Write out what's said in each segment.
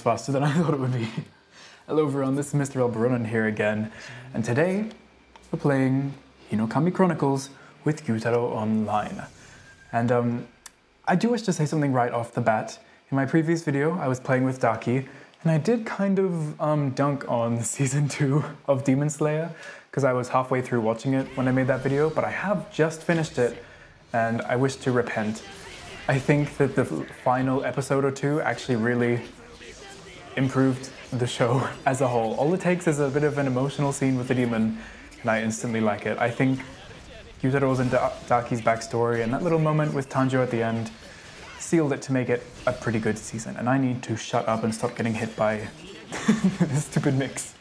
Faster than I thought it would be. Hello everyone, this is Mr. Alberonen here again, and today we're playing Hinokami Chronicles with Gyutaro Online. And um, I do wish to say something right off the bat. In my previous video, I was playing with Daki, and I did kind of um, dunk on season 2 of Demon Slayer, because I was halfway through watching it when I made that video, but I have just finished it, and I wish to repent. I think that the final episode or two actually really improved the show as a whole. All it takes is a bit of an emotional scene with the demon, and I instantly like it. I think Gyutaro's and da- Daki's backstory and that little moment with Tanjiro at the end sealed it to make it a pretty good season. And I need to shut up and stop getting hit by this stupid mix.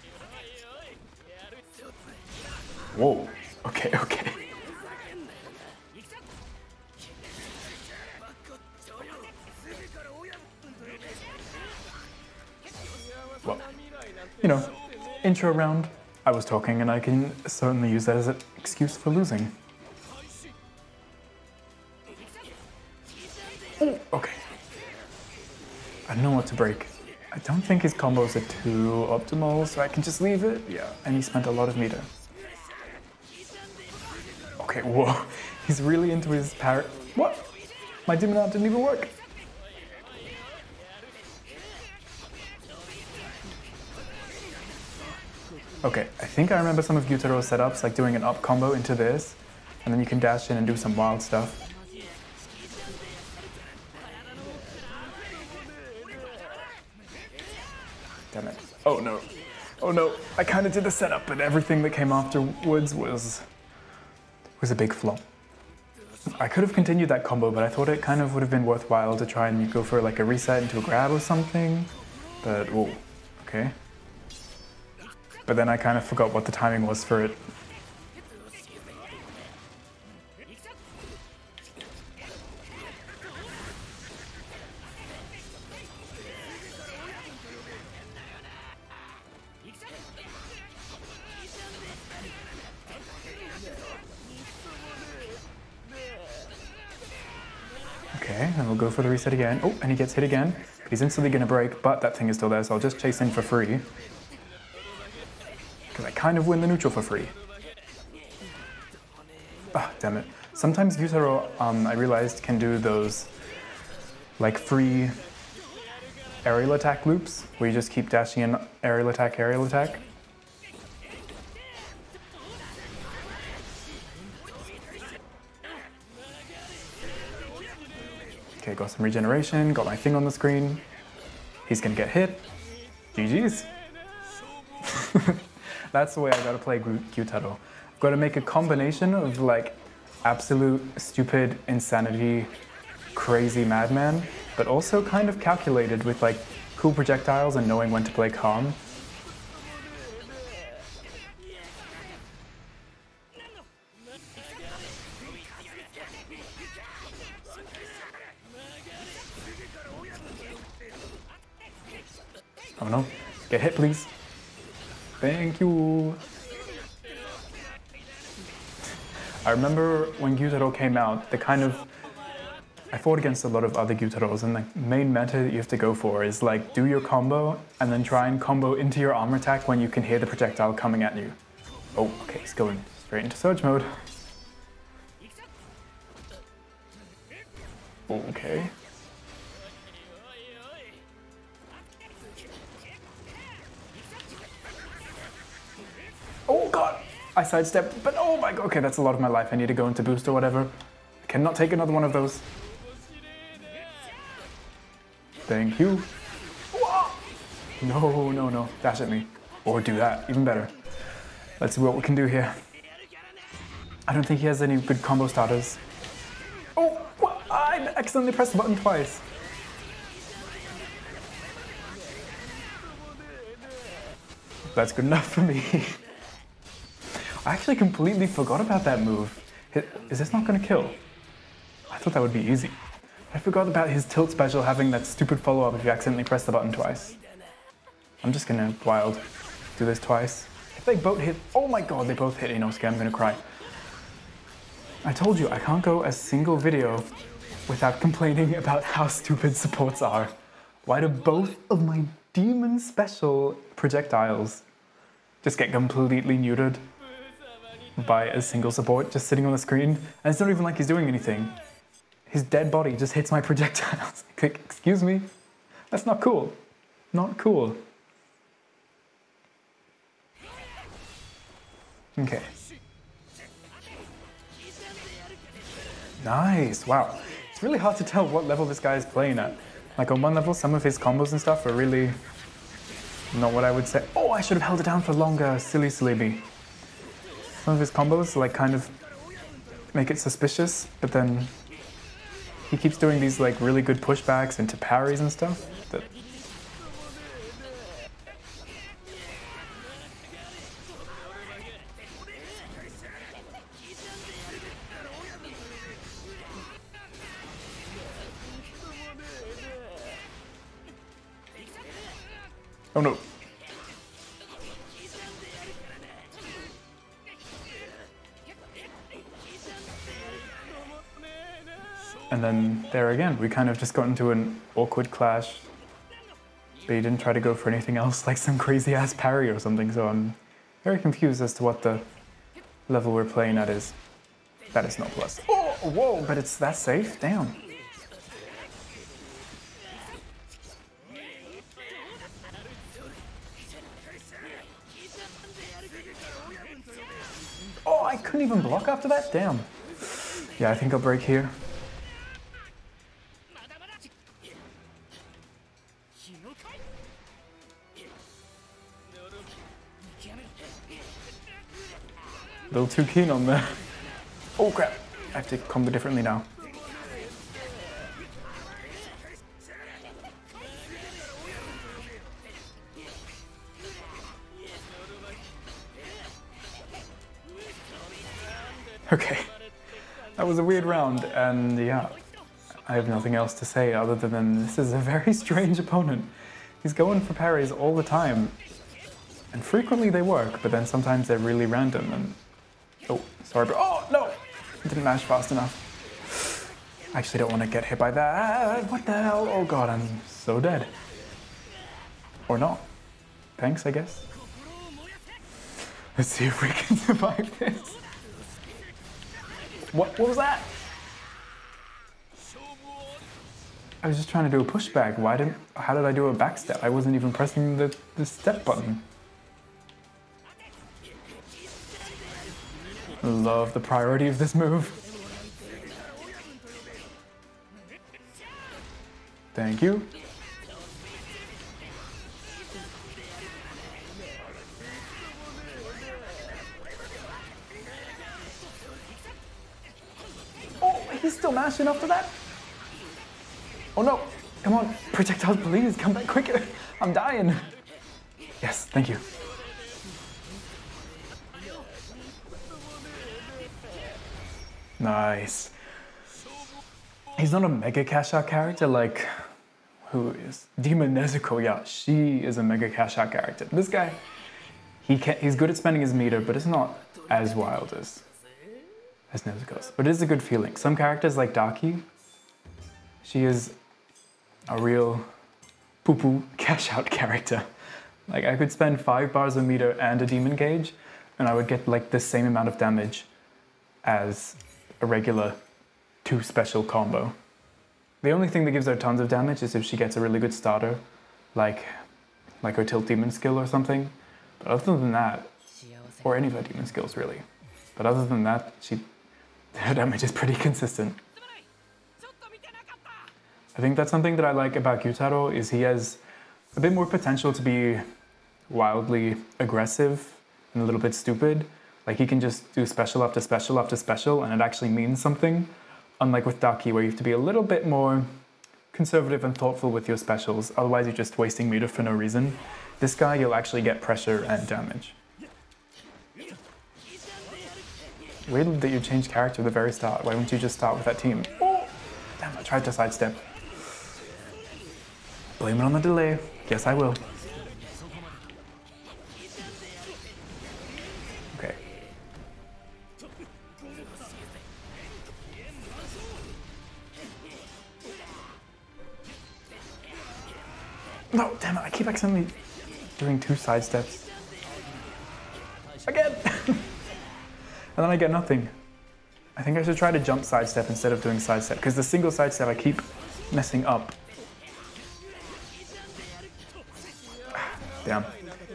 Whoa. Okay, okay. Intro round, I was talking and I can certainly use that as an excuse for losing. Okay. I don't know what to break. I don't think his combos are too optimal, so I can just leave it. Yeah, and he spent a lot of meter. Okay, whoa. He's really into his parrot. What? My demon art didn't even work. Okay, I think I remember some of Gyutaro's setups, like doing an up combo into this, and then you can dash in and do some wild stuff. Damn it. Oh no. Oh no. I kind of did the setup, but everything that came afterwards was was a big flop. I could have continued that combo, but I thought it kind of would have been worthwhile to try and go for like a reset into a grab or something. But whoa, okay. But then I kind of forgot what the timing was for it. Okay, and we'll go for the reset again. Oh, and he gets hit again. He's instantly gonna break, but that thing is still there, so I'll just chase in for free. Because I kind of win the neutral for free. Ah, damn it. Sometimes Gyutaro, um, I realized, can do those like free aerial attack loops, where you just keep dashing in aerial attack, aerial attack. Okay, got some regeneration, got my thing on the screen. He's gonna get hit. GG's. That's the way I gotta play Gu- Gyutaro. I've gotta make a combination of like absolute stupid insanity, crazy madman, but also kind of calculated with like cool projectiles and knowing when to play calm. Oh no. Get hit, please. Thank you. I remember when Gyutaro came out, the kind of I fought against a lot of other Gyutaros, and the main meta that you have to go for is like do your combo and then try and combo into your armor attack when you can hear the projectile coming at you. Oh, okay, he's going straight into surge mode. Okay. Oh god! I sidestepped, but oh my god, okay, that's a lot of my life. I need to go into boost or whatever. I cannot take another one of those. Thank you. Whoa. No, no, no. Dash at me. Or do that. Even better. Let's see what we can do here. I don't think he has any good combo starters. Oh? I accidentally pressed the button twice. That's good enough for me. I actually completely forgot about that move. Is this not gonna kill? I thought that would be easy. I forgot about his tilt special having that stupid follow-up if you accidentally press the button twice. I'm just gonna wild do this twice. If they both hit, oh my god, they both hit Inosuke, I'm gonna cry. I told you, I can't go a single video without complaining about how stupid supports are. Why do both of my demon special projectiles just get completely neutered by a single support just sitting on the screen? And it's not even like he's doing anything. His dead body just hits my projectiles. Excuse me? That's not cool. Not cool. Okay. Nice, wow. It's really hard to tell what level this guy is playing at. Like on one level, some of his combos and stuff are really not what I would say. Oh, I should have held it down for longer. Silly, silly me. Some of his combos like kind of make it suspicious, but then he keeps doing these like really good pushbacks into parries and stuff that again, we kind of just got into an awkward clash. But he didn't try to go for anything else, like some crazy ass parry or something, so I'm very confused as to what the level we're playing at is. That is not plus. Oh, whoa, but it's that safe? Damn. Oh, I couldn't even block after that? Damn. Yeah, I think I'll break here. A little too keen on there. Oh crap, I have to combo differently now. Okay, that was a weird round, and yeah, I have nothing else to say other than this is a very strange opponent. He's going for parries all the time, and frequently they work, but then sometimes they're really random. And oh, sorry, but oh no, didn't mash fast enough. I actually don't want to get hit by that. What the hell? Oh god, I'm so dead. Or not. Thanks, I guess. Let's see if we can survive this. What, what was that? I was just trying to do a pushback. Why didn't, how did I do a backstep? I wasn't even pressing the, the step button. Love the priority of this move. Thank you. Oh, he's still mashing after that? Oh no, come on, projectiles, please, come back quicker. I'm dying. Yes, thank you. Nice. He's not a mega cash out character like who is Demon Nezuko? Yeah, she is a mega cash out character. This guy, he can, he's good at spending his meter, but it's not as wild as as Nezuko's. But it is a good feeling. Some characters like Daki, she is a real poo-poo cash out character. Like I could spend five bars of meter and a demon gauge and I would get like the same amount of damage as a regular two special combo. The only thing that gives her tons of damage is if she gets a really good starter, like like her tilt demon skill or something. But other than that, or any of her demon skills really. But other than that, she her damage is pretty consistent. I think that's something that I like about Gyutaro is he has a bit more potential to be wildly aggressive and a little bit stupid. Like he can just do special after special after special and it actually means something. Unlike with Daki where you have to be a little bit more conservative and thoughtful with your specials, otherwise you're just wasting meter for no reason. This guy, you'll actually get pressure and damage. Weird that you changed character at the very start. Why wouldn't you just start with that team? Oh, damn, I tried to sidestep. Blame it on the delay. Yes, I will. No, damn it, I keep accidentally doing two side steps. Again! and then I get nothing. I think I should try to jump sidestep instead of doing sidestep, because the single sidestep I keep messing up. Damn.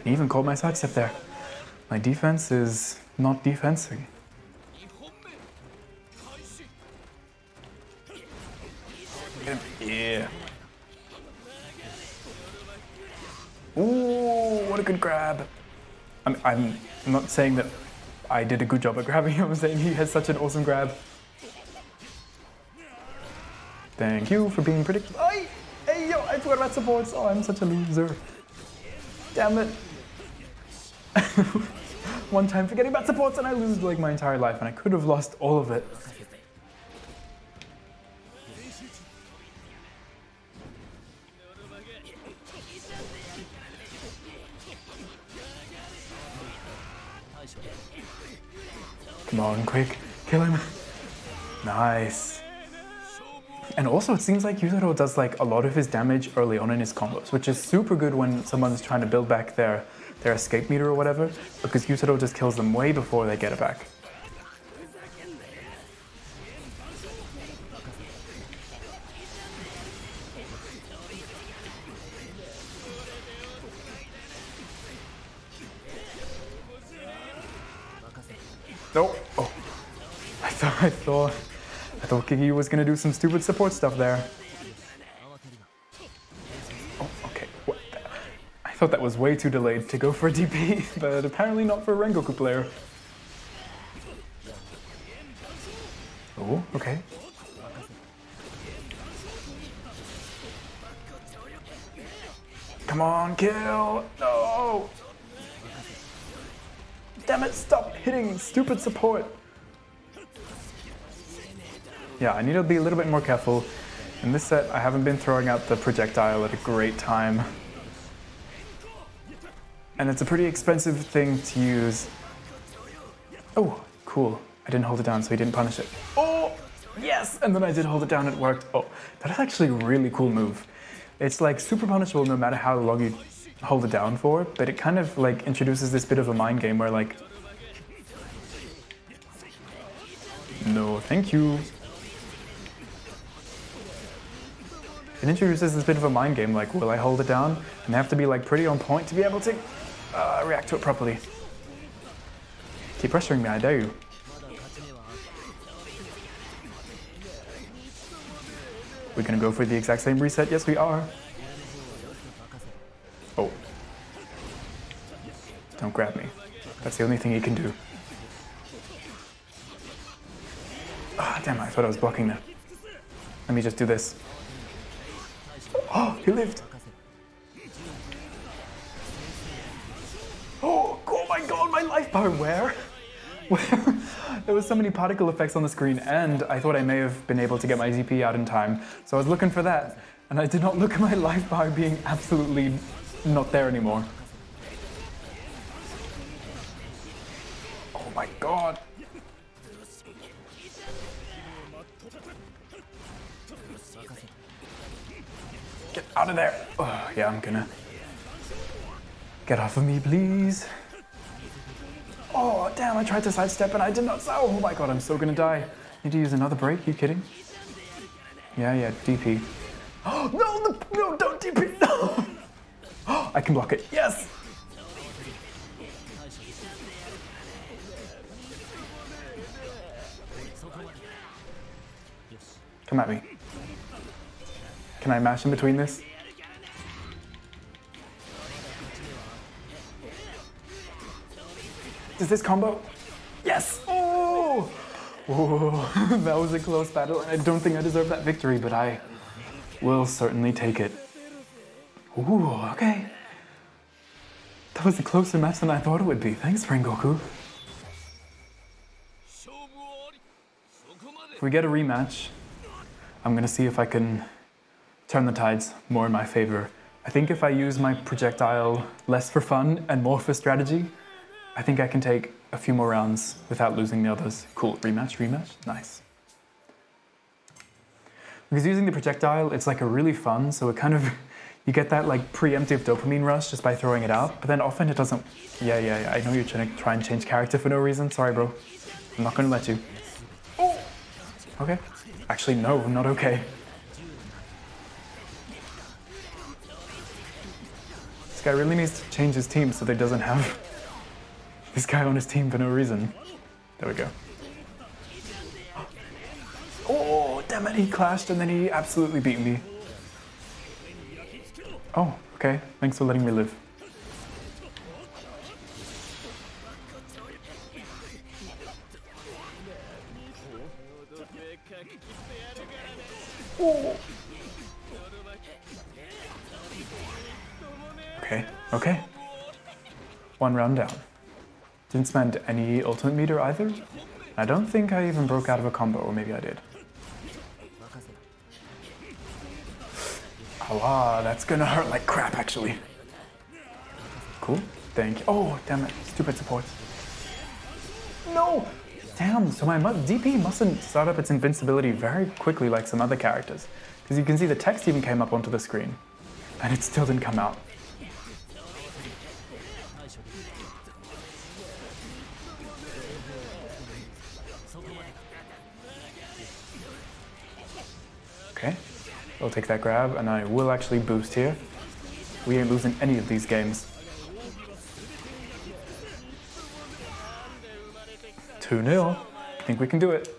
He even caught my sidestep there. My defense is not defensing. Yeah. What a good grab. I'm, I'm not saying that I did a good job at grabbing him, I'm saying he has such an awesome grab. Thank you for being predictable. Hey, hey, yo, I forgot about supports. Oh, I'm such a loser. Damn it. One time forgetting about supports and I lose like my entire life and I could have lost all of it. Come on, quick, kill him. Nice. And also, it seems like Gyutaro does like a lot of his damage early on in his combos, which is super good when someone's trying to build back their, their escape meter or whatever, because Gyutaro just kills them way before they get it back. Kiki was gonna do some stupid support stuff there. Oh, okay. What the? I thought that was way too delayed to go for a DP, but apparently not for a Rengoku player. Oh, okay. Come on, kill! No! Damn it, stop hitting stupid support. Yeah, I need to be a little bit more careful. In this set, I haven't been throwing out the projectile at a great time. And it's a pretty expensive thing to use. Oh, cool. I didn't hold it down, so he didn't punish it. Oh, yes! And then I did hold it down, it worked. Oh, that is actually a really cool move. It's like super punishable no matter how long you hold it down for, but it kind of like introduces this bit of a mind game where like, no, thank you. It introduces this bit of a mind game like, will I hold it down? And I have to be like pretty on point to be able to uh, react to it properly. Keep pressuring me, I dare you. We're gonna go for the exact same reset? Yes, we are. Oh. Don't grab me. That's the only thing he can do. Ah, damn, I thought I was blocking that. Let me just do this. Oh, he lived. Oh, oh my god, my life bar, where? Where? there was so many particle effects on the screen and I thought I may have been able to get my ZP out in time. So I was looking for that and I did not look at my life bar being absolutely not there anymore. Oh my god. Out of there. Oh, yeah, I'm gonna. Get off of me, please. Oh, damn, I tried to sidestep and I did not. Oh my god, I'm so gonna die. Need to use another break? You kidding? Yeah, yeah, DP. Oh, no, the, no, don't DP. No. Oh, I can block it. Yes. Come at me. Can I mash in between this? Does this combo? Yes! Oh! Whoa, that was a close battle, and I don't think I deserve that victory, but I will certainly take it. Ooh, okay. That was a closer match than I thought it would be. Thanks, Rengoku. If we get a rematch, I'm gonna see if I can turn the tides more in my favor. I think if I use my projectile less for fun and more for strategy, I think I can take a few more rounds without losing the others. Cool, rematch, rematch, nice. Because using the projectile, it's like a really fun, so it kind of, you get that like preemptive dopamine rush just by throwing it out, but then often it doesn't. Yeah, yeah, yeah. I know you're trying to try and change character for no reason. Sorry, bro. I'm not gonna let you. Okay. Actually, no, not okay. Guy really needs to change his team so he doesn't have this guy on his team for no reason. There we go. Oh, damn it, he clashed and then he absolutely beat me. Oh, okay. Thanks for letting me live. One round down. Didn't spend any ultimate meter either. I don't think I even broke out of a combo, or maybe I did. Ah, that's gonna hurt like crap, actually. Cool, thank you. Oh, damn it, stupid support. No! Damn, so my DP mustn't start up its invincibility very quickly like some other characters. Because you can see the text even came up onto the screen, and it still didn't come out. I'll take that grab, and I will actually boost here. We ain't losing any of these games. 2-0. I think we can do it.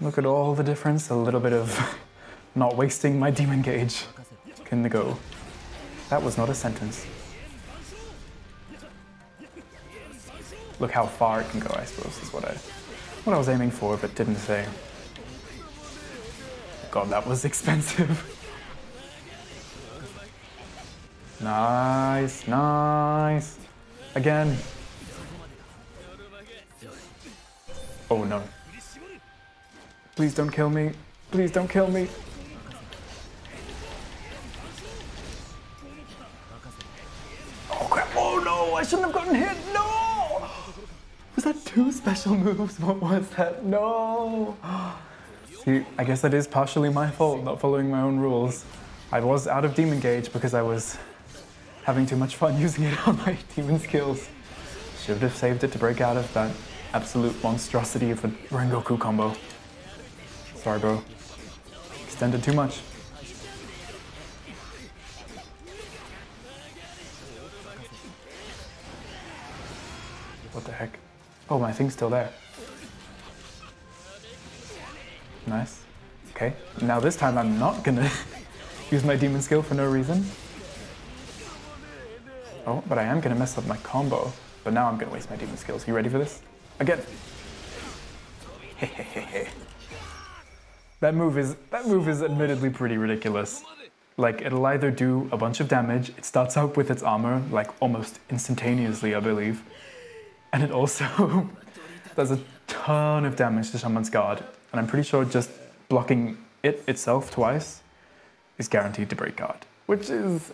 Look at all the difference. A little bit of not wasting my demon gauge. Can go. That was not a sentence. Look how far it can go, I suppose, is what I what I was aiming for, but didn't say. God, that was expensive. nice, nice. Again. Oh no. Please don't kill me. Please don't kill me. Oh crap. Oh no, I shouldn't have gotten hit. No! Was that two special moves? What was that? No! See, I guess that is partially my fault, not following my own rules. I was out of Demon Gauge because I was having too much fun using it on my demon skills. Should have saved it to break out of that absolute monstrosity of a Rengoku combo. Sorry, bro. Extended too much. What the heck? Oh, my thing's still there. Nice. Okay, now this time I'm not gonna use my demon skill for no reason. Oh, but I am gonna mess up my combo. But now I'm gonna waste my demon skills. You ready for this? Again. that move is that move is admittedly pretty ridiculous. Like it'll either do a bunch of damage, it starts out with its armor, like almost instantaneously, I believe. And it also does a ton of damage to someone's guard, and I'm pretty sure just blocking it itself twice is guaranteed to break guard, which is,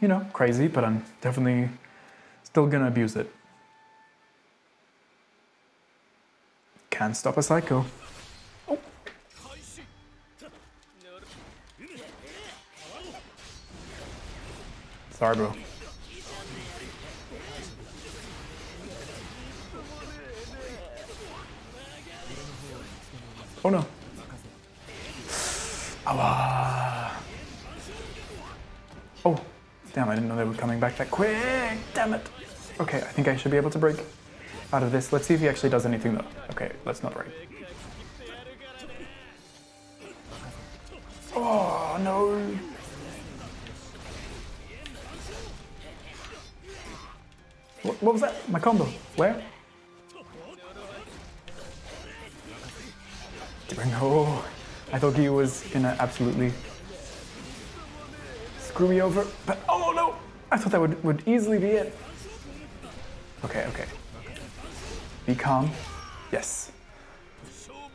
you know, crazy, but I'm definitely still gonna abuse it. Can't stop a psycho. Sorry, bro. Oh no. Ah. Oh, damn, I didn't know they were coming back that quick. Damn it. Okay, I think I should be able to break out of this. Let's see if he actually does anything though. Okay, let's not break. Oh, no. What, what was that? My combo. Where? Oh, I thought he was gonna absolutely screw me over, but oh no! I thought that would, would easily be it. Okay, okay. Be calm. Yes.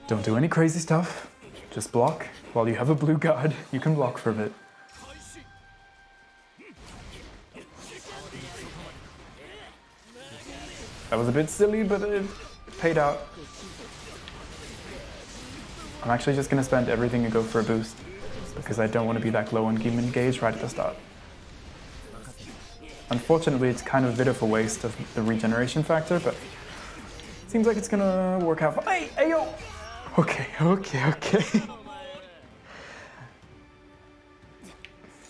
Don't do any crazy stuff. Just block. While you have a blue guard, you can block from it. That was a bit silly, but it paid out. I'm actually just gonna spend everything and go for a boost. because I don't want to be that low on Demon Gauge right at the start. Unfortunately, it's kind of a bit of a waste of the regeneration factor, but seems like it's gonna work out. Hey, hey, yo! Okay, okay, okay.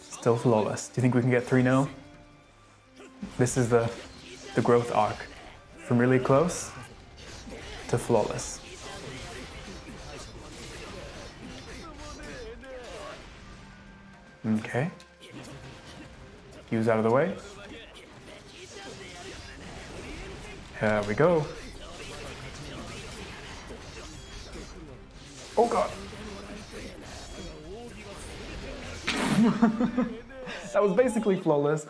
Still flawless. Do you think we can get 3 0? This is the, the growth arc from really close to flawless. Okay. Use out of the way. Here we go. Oh god. that was basically flawless.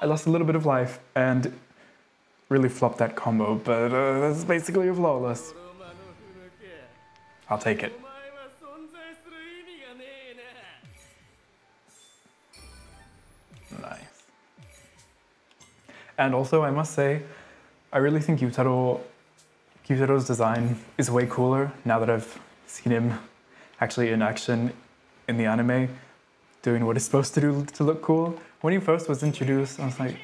I lost a little bit of life and really flopped that combo, but uh, that's basically flawless. I'll take it. And also, I must say, I really think Gyutaro, Gyutaro's design is way cooler now that I've seen him actually in action in the anime, doing what he's supposed to do to look cool. When he first was introduced, I was like,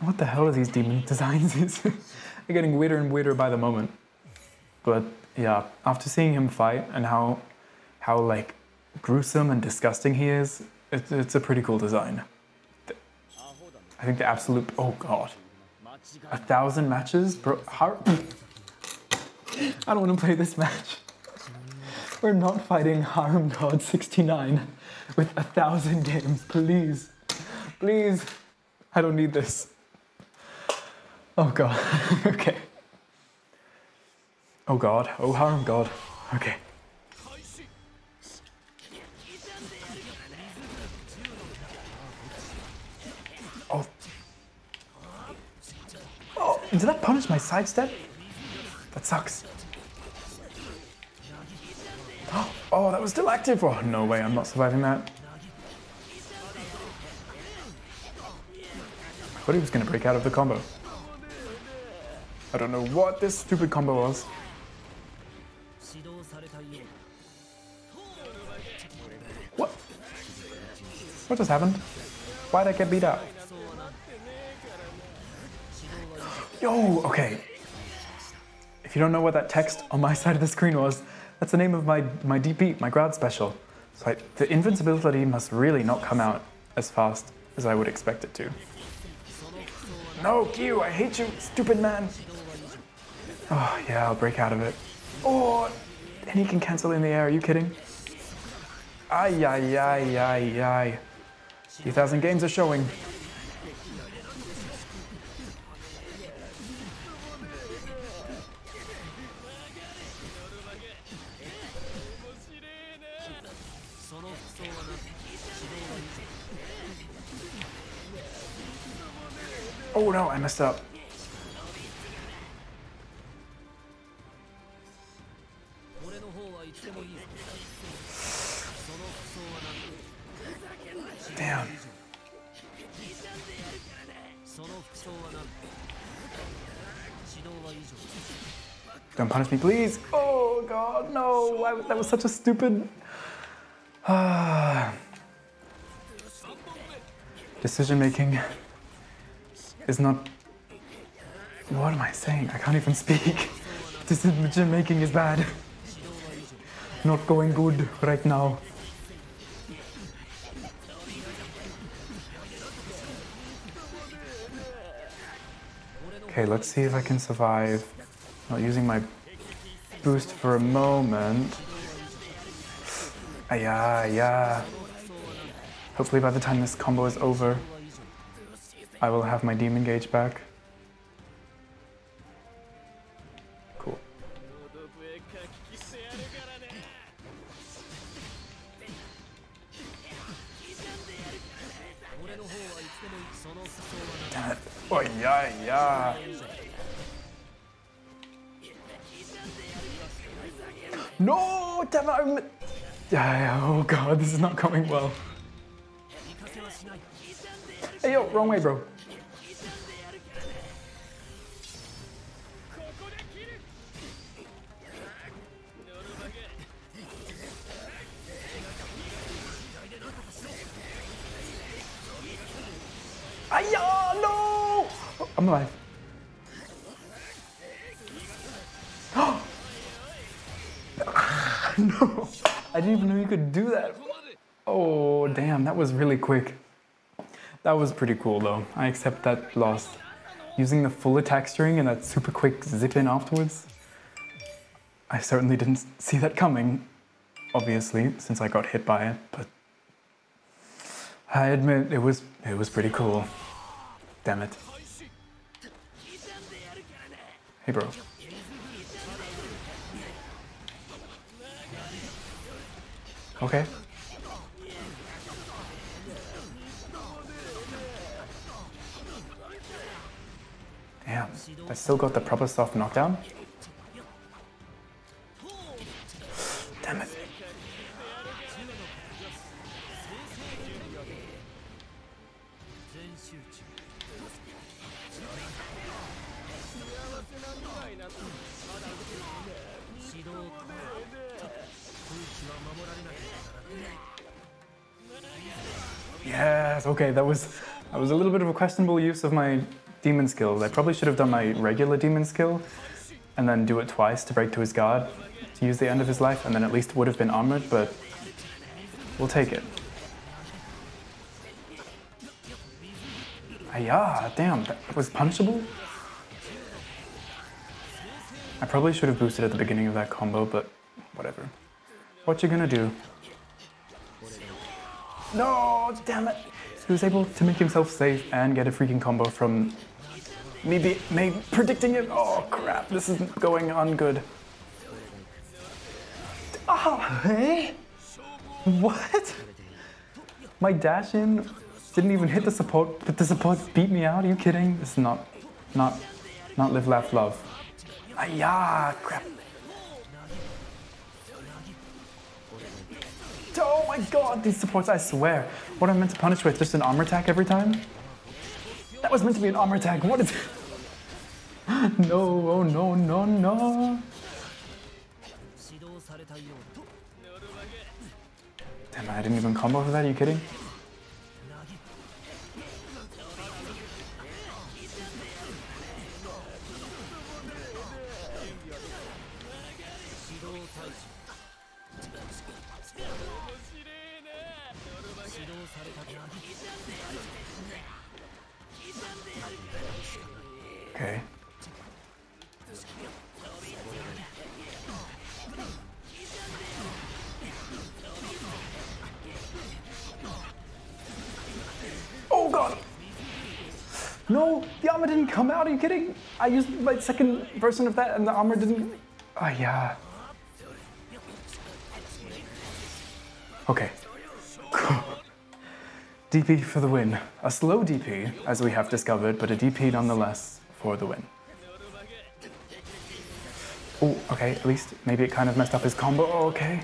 what the hell are these demon designs? They're getting weirder and weirder by the moment. But yeah, after seeing him fight and how, how like gruesome and disgusting he is, it, it's a pretty cool design. I think the absolute, oh god. A thousand matches? Bro, how, I don't want to play this match. We're not fighting Harem God 69 with a thousand games, please. Please. I don't need this. Oh god, okay. Oh god, oh Harem God, okay. Oh. Oh, did that punish my sidestep? That sucks. Oh, that was still active. Oh, no way, I'm not surviving that. I thought he was going to break out of the combo. I don't know what this stupid combo was. What? What just happened? Why did I get beat up? Yo, okay. If you don't know what that text on my side of the screen was, that's the name of my, my DP, my grad special. So I, the invincibility must really not come out as fast as I would expect it to. No, Q, I hate you, stupid man. Oh, yeah, I'll break out of it. Oh, and he can cancel in the air, are you kidding? Ay, ay, ay, ay, ay. 2,000 games are showing. Oh no, I messed up. Damn. Don't punish me, please. Oh god, no. I, that was such a stupid decision making is not. What am I saying? I can't even speak. This decision making is bad. Not going good right now. Okay, let's see if I can survive. Not using my boost for a moment. Ah, yeah, yeah. Hopefully by the time this combo is over, I will have my demon gauge back. Cool. Damn. Oh, yeah, yeah. No, damn it. Oh god, this is not going well. Hey yo, wrong way, bro. I'm alive. no, I didn't even know you could do that. Oh, damn, that was really quick. That was pretty cool though. I accept that loss. Using the full attack string and that super quick zip in afterwards. I certainly didn't see that coming, obviously, since I got hit by it, but I admit it was it was pretty cool. Damn it. Hey bro. Okay. Damn, I still got the proper soft knockdown? Damn it. Okay, that was that was a little bit of a questionable use of my demon skills. I probably should have done my regular demon skill and then do it twice to break to his guard to use the end of his life, and then at least would have been armored, but we'll take it. Ah, yeah, damn, that was punishable? I probably should have boosted at the beginning of that combo, but whatever. What you gonna do? No, damn it! He was able to make himself safe and get a freaking combo from me, be, me predicting it. Oh crap, this isn't going on good. Ah, hey? What? My dash in didn't even hit the support, but the support beat me out. Are you kidding? This is not, not, not live, laugh, love. Ah, yeah, crap. Oh my god, these supports, I swear. What am I meant to punish with? Just an armor attack every time? That was meant to be an armor attack. What is No, oh no, no, no. Damn, I didn't even combo for that, are you kidding? No, the armor didn't come out, are you kidding? I used my second version of that and the armor didn't... Oh yeah. Okay. DP for the win. A slow DP, as we have discovered, but a DP nonetheless for the win. Oh, okay, at least maybe it kind of messed up his combo. Oh, okay.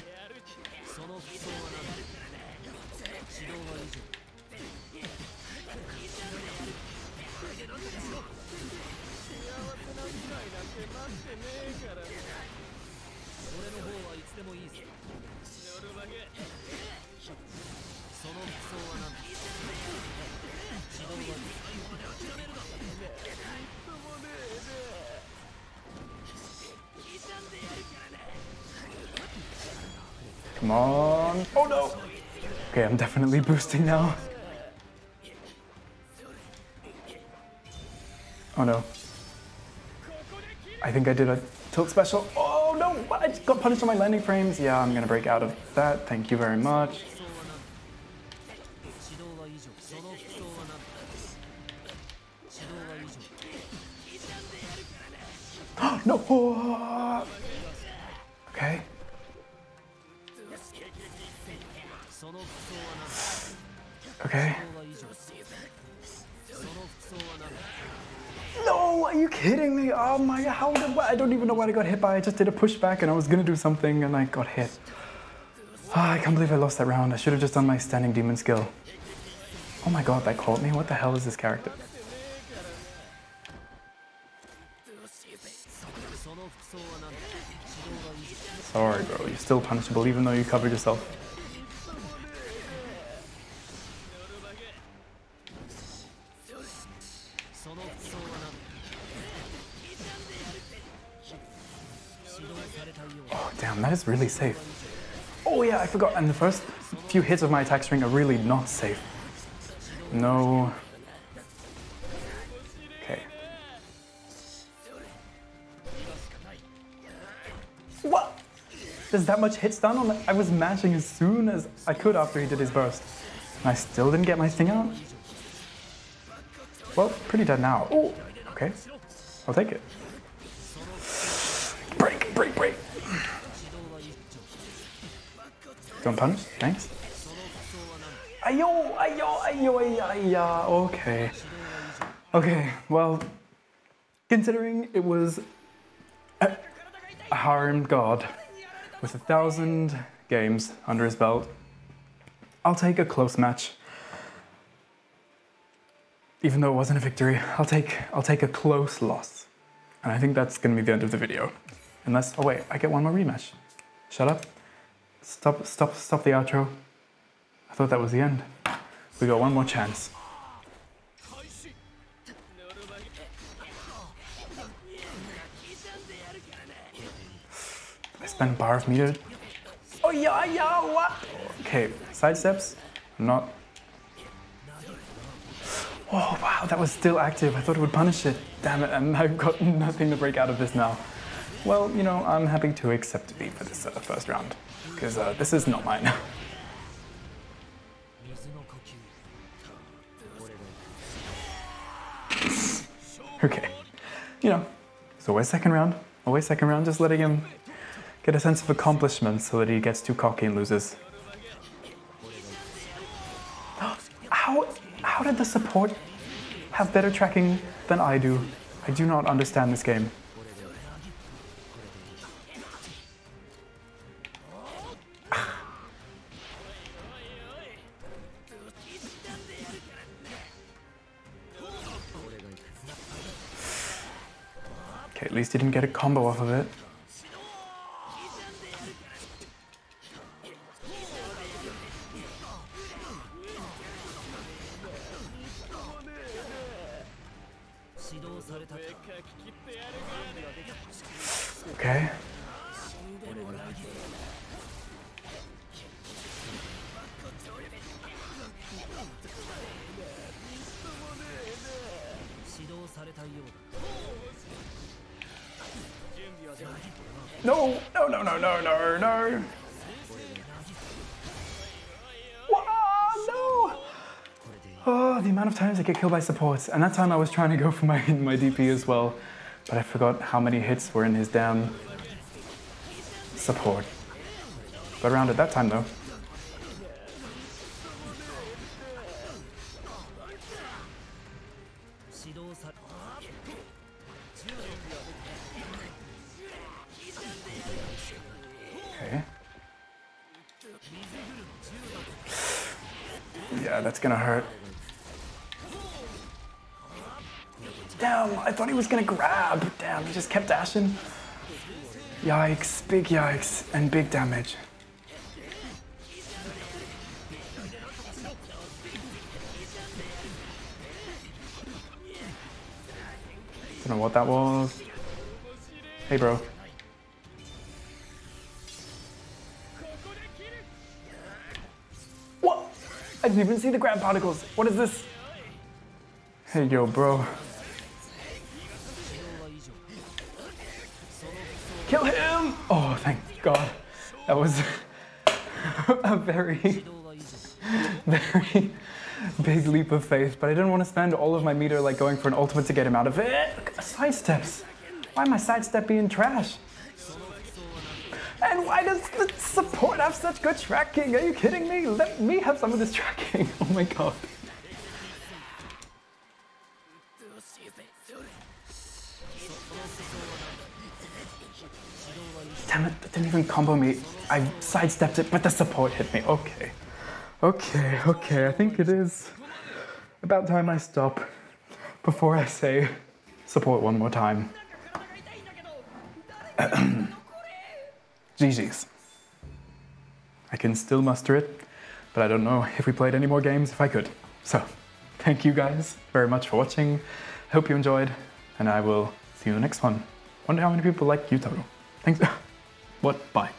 Come on. Oh no! Okay, I'm definitely boosting now. Oh no. I think I did a tilt special. Oh no! I just got punished on my landing frames. Yeah, I'm gonna break out of that. Thank you very much. Hit by. I just did a pushback and I was gonna do something and I got hit. Oh, I can't believe I lost that round. I should have just done my standing demon skill. Oh my god, that caught me? What the hell is this character? Sorry, bro. You're still punishable even though you covered yourself. Damn, that is really safe. Oh yeah, I forgot. And the first few hits of my attack string are really not safe. No. Okay. What? There's that much hit stun on I was mashing as soon as I could after he did his burst. And I still didn't get my thing out? Well, pretty dead now. Oh, okay. I'll take it. Break, break, break. Don't punish, thanks. Ayo, ayo, ayo, ayo, okay. Okay, well, considering it was a, a harem god with a thousand games under his belt, I'll take a close match. Even though it wasn't a victory, I'll take I'll take a close loss. And I think that's gonna be the end of the video. Unless oh wait, I get one more rematch. Shut up. Stop, stop, stop the outro. I thought that was the end. We got one more chance. I spent a bar of meter. Oh yeah, yeah, what? Okay, side steps. Not. Oh wow, that was still active. I thought it would punish it. Damn it, and I've got nothing to break out of this now. Well, you know, I'm happy to accept defeat for this uh, first round, because uh, this is not mine. okay, you know, it's always second round, always second round, just letting him get a sense of accomplishment so that he gets too cocky and loses. How, how did the support have better tracking than I do? I do not understand this game. Get a combo off of it. Killed by supports. And that time I was trying to go for my, my DP as well. But I forgot how many hits were in his damn support. Got around it that time though. Okay. Yeah, that's gonna hurt. Damn, I thought he was gonna grab. Damn, he just kept dashing. Yikes, big yikes, and big damage. Don't know what that was. Hey, bro. What? I didn't even see the grab particles. What is this? Hey, yo, bro. Oh, thank God. That was a very, very big leap of faith, but I didn't want to spend all of my meter like going for an ultimate to get him out of it. Side steps. Why am I sidestep being trash? And why does the support have such good tracking? Are you kidding me? Let me have some of this tracking. Oh my god. Damn it, that didn't even combo me. I sidestepped it, but the support hit me. Okay. Okay, okay, I think it is about time I stop before I say support one more time. GG's. I can still muster it, but I don't know if we played any more games if I could. So, thank you guys very much for watching. Hope you enjoyed, and I will see you in the next one. Wonder how many people like Gyutaro. Thanks. What? Bye.